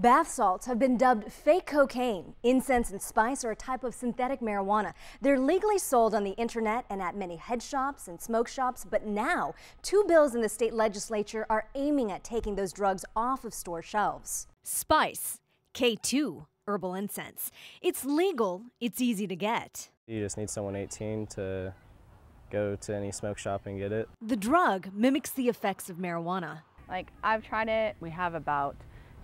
Bath salts have been dubbed fake cocaine. Incense and spice are a type of synthetic marijuana. They're legally sold on the internet and at many head shops and smoke shops, but now two bills in the state legislature are aiming at taking those drugs off of store shelves. Spice, K2, herbal incense. It's legal, it's easy to get. You just need someone 18 to go to any smoke shop and get it. The drug mimics the effects of marijuana. Like, I've tried it. We have about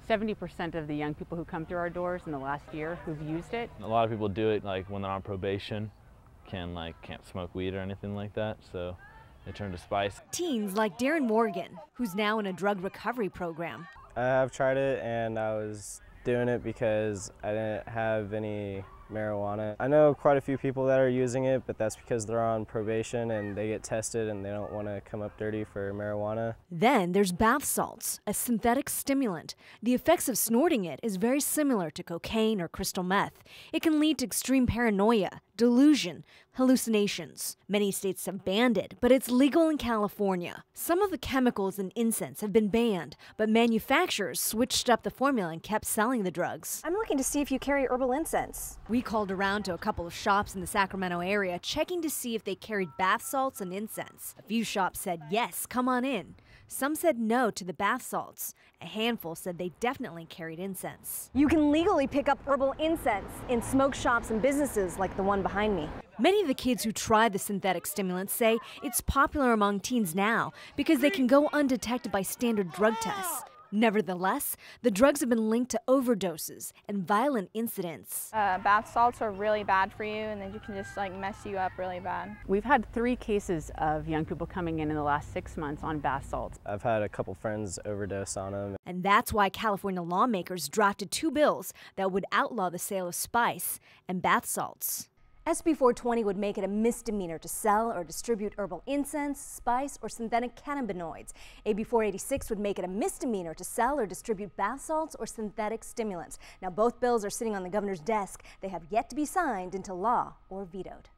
70% of the young people who come through our doors in the last year who've used it. A lot of people do it like when they're on probation, can like can't smoke weed or anything like that, so they turn to spice. Teens like Darren Morgan, who's now in a drug recovery program. I've tried it and I was doing it because I didn't have any marijuana. I know quite a few people that are using it, but that's because they're on probation and they get tested and they don't want to come up dirty for marijuana. Then there's bath salts, a synthetic stimulant. The effects of snorting it is very similar to cocaine or crystal meth. It can lead to extreme paranoia, delusion, hallucinations. Many states have banned it, but it's legal in California. Some of the chemicals in incense have been banned, but manufacturers switched up the formula and kept selling the drugs. I'm looking to see if you carry herbal incense. We called around to a couple of shops in the Sacramento area, checking to see if they carried bath salts and incense. A few shops said yes, come on in. Some said no to the bath salts. A handful said they definitely carried incense. You can legally pick up herbal incense in smoke shops and businesses like the one behind me. Many of the kids who tried the synthetic stimulants say it's popular among teens now because they can go undetected by standard drug tests. Nevertheless, the drugs have been linked to overdoses and violent incidents. Uh, bath salts are really bad for you and then you can just like mess you up really bad. We've had three cases of young people coming in in the last six months on bath salts. I've had a couple friends overdose on them. And that's why California lawmakers drafted two bills that would outlaw the sale of spice and bath salts. SB 420 would make it a misdemeanor to sell or distribute herbal incense, spice, or synthetic cannabinoids. AB 486 would make it a misdemeanor to sell or distribute bath salts or synthetic stimulants. Now, both bills are sitting on the governor's desk. They have yet to be signed into law or vetoed.